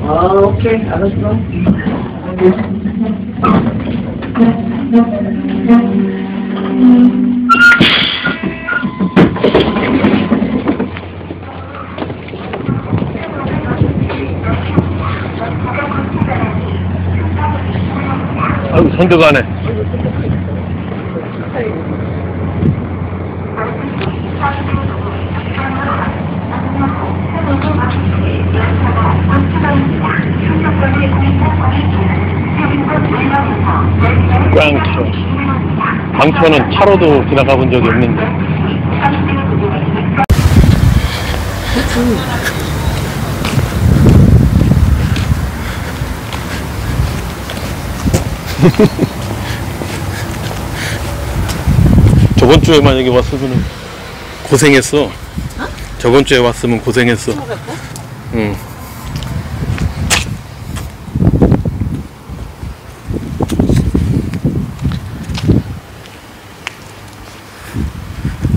아, 오케이. 알았어. 아이고, 손도 가네. 꽝쳐. 광천은 차로도 지나가 본 적이 없는데. 저번 주에 만약에 왔으면 고생했어. 저번 주에 왔으면 고생했어. 응.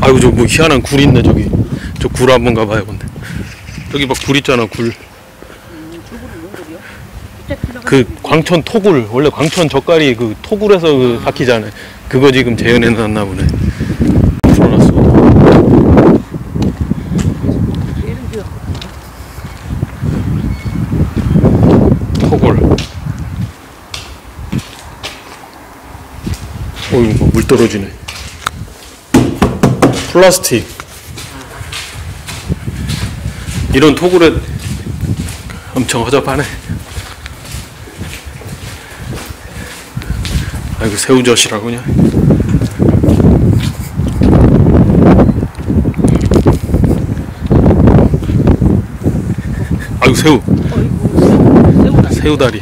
아이고 저 뭐 희한한 굴 있네 저기. 저 굴 한번 가봐요 근데. 여기 막 굴 있잖아 굴. 그 광천 토굴 원래 광천 젓갈이 그 토굴에서 그 삭히잖아요. 그거 지금 재현해 놨나 보네. 풀어놨어. 토굴. 어이구 뭐물 떨어지네. 플라스틱. 이런 토굴에 엄청 허접하네. 아이고 새우젓이라고 그냥. 아이고 새우. 새우 다리.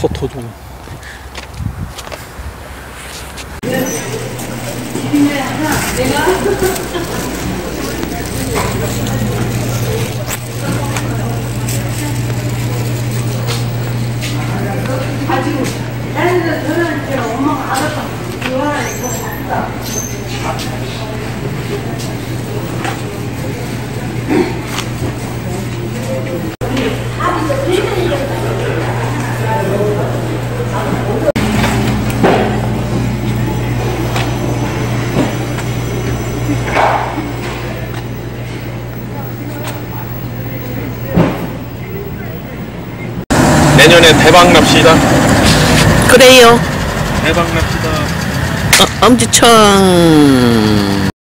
포토 좀. 내 년에 대박 납시다. 그래요. 대박 납시다. 어, 엄지청.